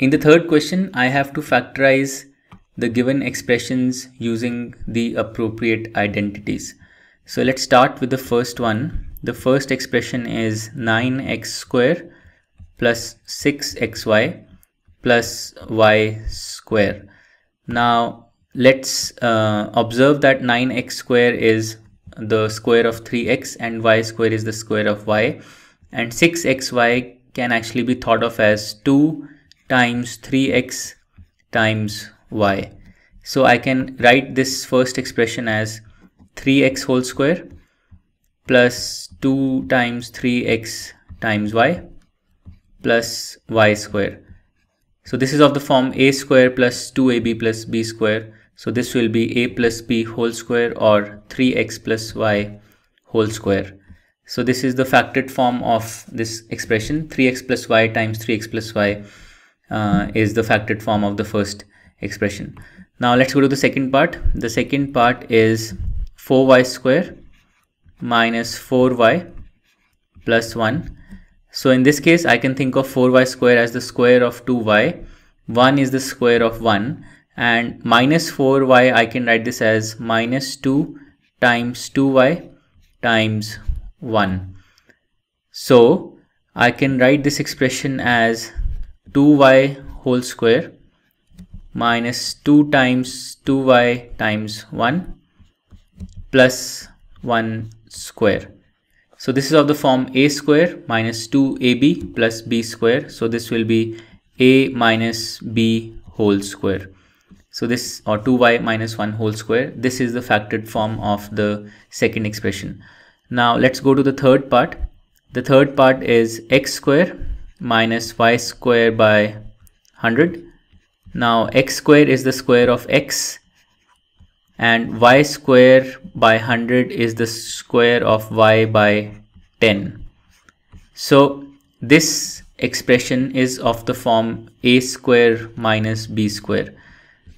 In the third question, I have to factorize the given expressions using the appropriate identities. So let's start with the first one. The first expression is 9x square plus 6xy plus y square. Now let's uh, observe that 9x square is the square of 3x and y square is the square of y and 6xy can actually be thought of as 2 times 3x times y. So I can write this first expression as 3x whole square plus 2 times 3x times y plus y square. So this is of the form a square plus 2ab plus b square. So this will be a plus b whole square or 3x plus y whole square. So this is the factored form of this expression 3x plus y times 3x plus y uh, is the factored form of the first expression. Now let's go to the second part. The second part is 4y square minus 4y plus 1. So in this case, I can think of 4y square as the square of 2y. 1 is the square of 1 and minus 4y I can write this as minus 2 times 2y times 1. So I can write this expression as 2y whole square minus 2 times 2y times 1 plus 1 square. So this is of the form a square minus 2ab plus b square. So this will be a minus b whole square. So this or 2y minus 1 whole square. This is the factored form of the second expression. Now let's go to the third part. The third part is x square minus y square by 100. Now x square is the square of x and y square by 100 is the square of y by 10. So this expression is of the form a square minus b square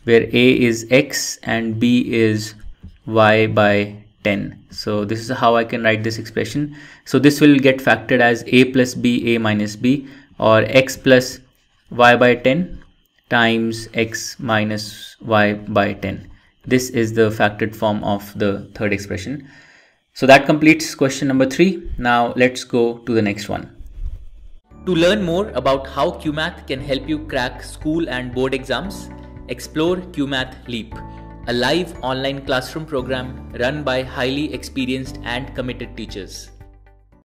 where a is x and b is y by 10. So this is how I can write this expression. So this will get factored as a plus b a minus b or x plus y by 10 times x minus y by 10. This is the factored form of the third expression. So that completes question number three. Now let's go to the next one. To learn more about how Cuemath can help you crack school and board exams, explore Cuemath Leap, a live online classroom program run by highly experienced and committed teachers.